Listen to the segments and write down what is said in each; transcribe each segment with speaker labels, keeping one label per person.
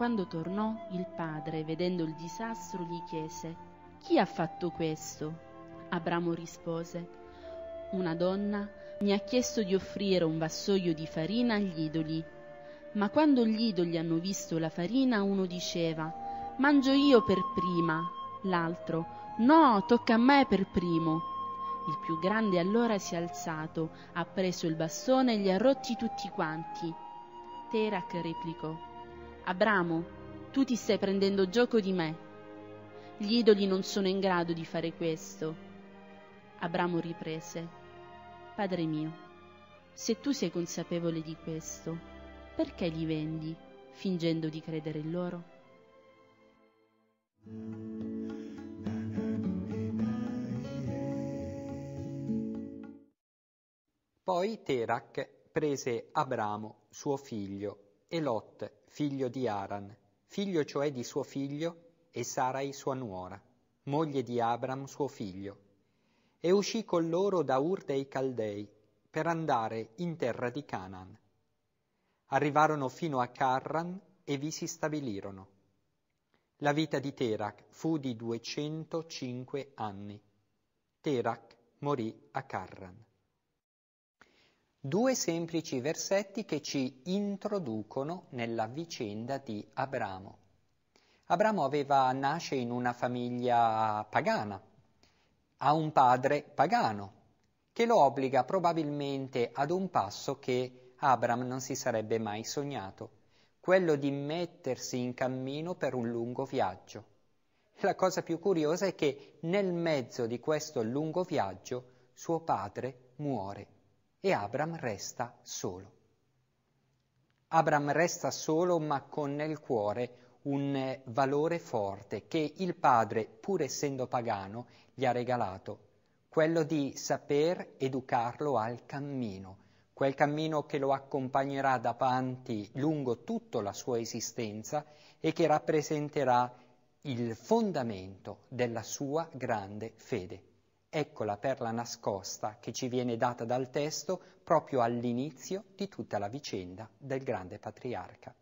Speaker 1: quando tornò, il padre, vedendo il disastro, gli chiese, Chi ha fatto questo? Abramo rispose, Una donna mi ha chiesto di offrire un vassoio di farina agli idoli. Ma quando gli idoli hanno visto la farina, uno diceva, Mangio io per prima, l'altro, No, tocca a me per primo. Il più grande allora si è alzato, ha preso il bastone e li ha rotti tutti quanti. Terak replicò, Abramo, tu ti stai prendendo gioco di me. Gli idoli non sono in grado di fare questo. Abramo riprese, Padre mio, se tu sei consapevole di questo, perché li vendi, fingendo di credere in loro?
Speaker 2: Poi Terak prese Abramo, suo figlio, e Lot, figlio di Aran, figlio cioè di suo figlio, e Sarai sua nuora, moglie di Abram suo figlio, e uscì con loro da Ur dei Caldei per andare in terra di Canaan. Arrivarono fino a Carran e vi si stabilirono. La vita di Terak fu di 205 anni. Terak morì a Carran. Due semplici versetti che ci introducono nella vicenda di Abramo. Abramo aveva, nasce in una famiglia pagana, ha un padre pagano, che lo obbliga probabilmente ad un passo che Abram non si sarebbe mai sognato, quello di mettersi in cammino per un lungo viaggio. La cosa più curiosa è che nel mezzo di questo lungo viaggio suo padre muore e Abram resta solo. Abram resta solo ma con nel cuore un valore forte che il padre, pur essendo pagano, gli ha regalato, quello di saper educarlo al cammino, quel cammino che lo accompagnerà davanti lungo tutta la sua esistenza e che rappresenterà il fondamento della sua grande fede. Ecco la perla nascosta che ci viene data dal testo proprio all'inizio di tutta la vicenda del grande patriarca.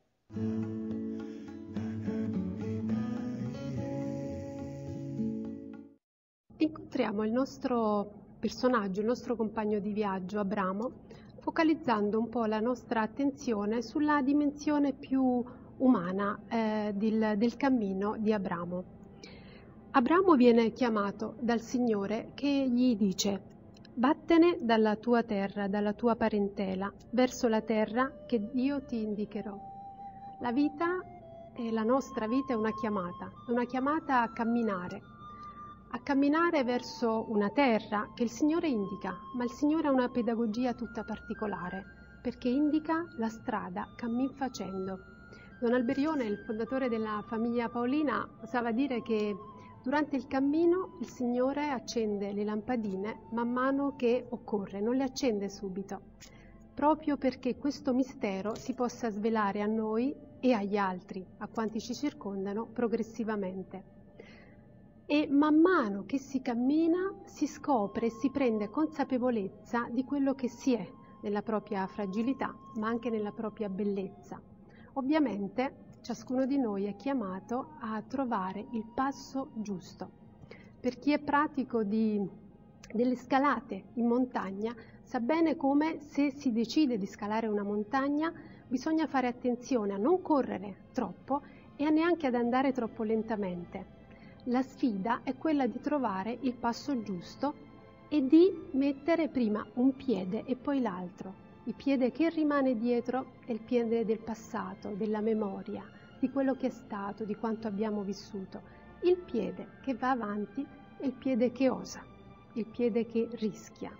Speaker 3: Incontriamo il nostro personaggio, il nostro compagno di viaggio, Abramo, focalizzando un po' la nostra attenzione sulla dimensione più umana eh, del, del cammino di Abramo. Abramo viene chiamato dal Signore che gli dice Vattene dalla tua terra, dalla tua parentela, verso la terra che io ti indicherò. La vita e la nostra vita è una chiamata, una chiamata a camminare, a camminare verso una terra che il Signore indica, ma il Signore ha una pedagogia tutta particolare, perché indica la strada cammin facendo. Don Alberione, il fondatore della famiglia Paolina, osava dire che Durante il cammino il Signore accende le lampadine man mano che occorre, non le accende subito, proprio perché questo mistero si possa svelare a noi e agli altri, a quanti ci circondano, progressivamente. E man mano che si cammina si scopre e si prende consapevolezza di quello che si è nella propria fragilità, ma anche nella propria bellezza. Ovviamente ciascuno di noi è chiamato a trovare il passo giusto. Per chi è pratico di, delle scalate in montagna, sa bene come se si decide di scalare una montagna bisogna fare attenzione a non correre troppo e a neanche ad andare troppo lentamente. La sfida è quella di trovare il passo giusto e di mettere prima un piede e poi l'altro, il piede che rimane dietro è il piede del passato, della memoria, di quello che è stato, di quanto abbiamo vissuto. Il piede che va avanti è il piede che osa, il piede che rischia,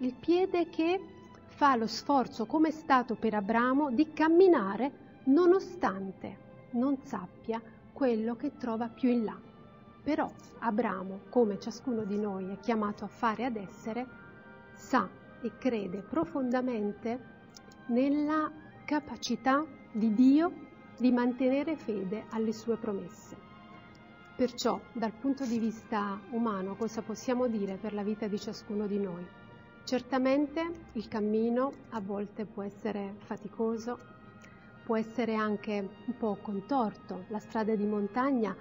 Speaker 3: il piede che fa lo sforzo, come è stato per Abramo, di camminare nonostante non sappia quello che trova più in là. Però Abramo, come ciascuno di noi è chiamato a fare ad essere, sa e crede profondamente nella capacità di Dio di mantenere fede alle sue promesse. Perciò, dal punto di vista umano, cosa possiamo dire per la vita di ciascuno di noi? Certamente il cammino a volte può essere faticoso, può essere anche un po' contorto, la strada di montagna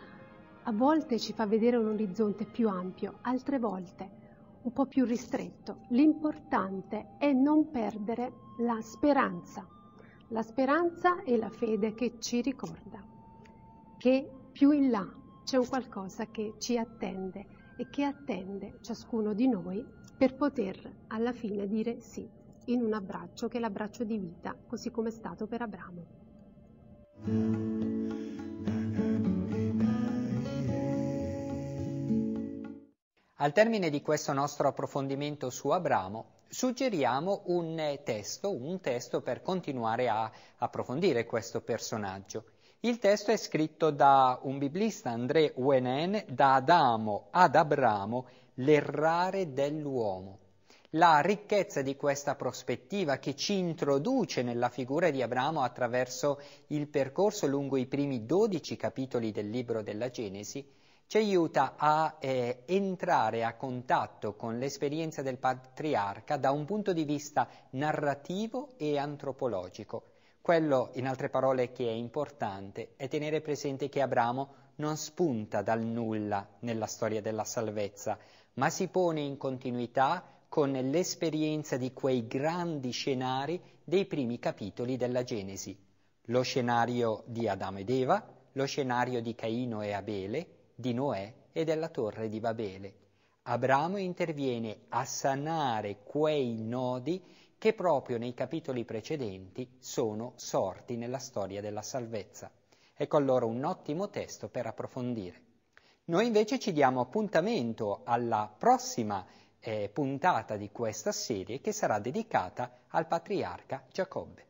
Speaker 3: a volte ci fa vedere un orizzonte più ampio, altre volte un po' più ristretto. L'importante è non perdere la speranza, la speranza e la fede che ci ricorda che più in là c'è un qualcosa che ci attende e che attende ciascuno di noi per poter alla fine dire sì in un abbraccio che è l'abbraccio di vita, così come è stato per Abramo.
Speaker 2: Al termine di questo nostro approfondimento su Abramo, suggeriamo un testo, un testo per continuare a approfondire questo personaggio. Il testo è scritto da un biblista, André Wenen, da Adamo ad Abramo, l'errare dell'uomo la ricchezza di questa prospettiva che ci introduce nella figura di Abramo attraverso il percorso lungo i primi dodici capitoli del libro della Genesi, ci aiuta a eh, entrare a contatto con l'esperienza del patriarca da un punto di vista narrativo e antropologico. Quello, in altre parole, che è importante è tenere presente che Abramo non spunta dal nulla nella storia della salvezza, ma si pone in continuità con l'esperienza di quei grandi scenari dei primi capitoli della Genesi, lo scenario di Adamo ed Eva, lo scenario di Caino e Abele, di Noè e della torre di Babele. Abramo interviene a sanare quei nodi che proprio nei capitoli precedenti sono sorti nella storia della salvezza. Ecco allora un ottimo testo per approfondire. Noi invece ci diamo appuntamento alla prossima eh, puntata di questa serie che sarà dedicata al patriarca Giacobbe.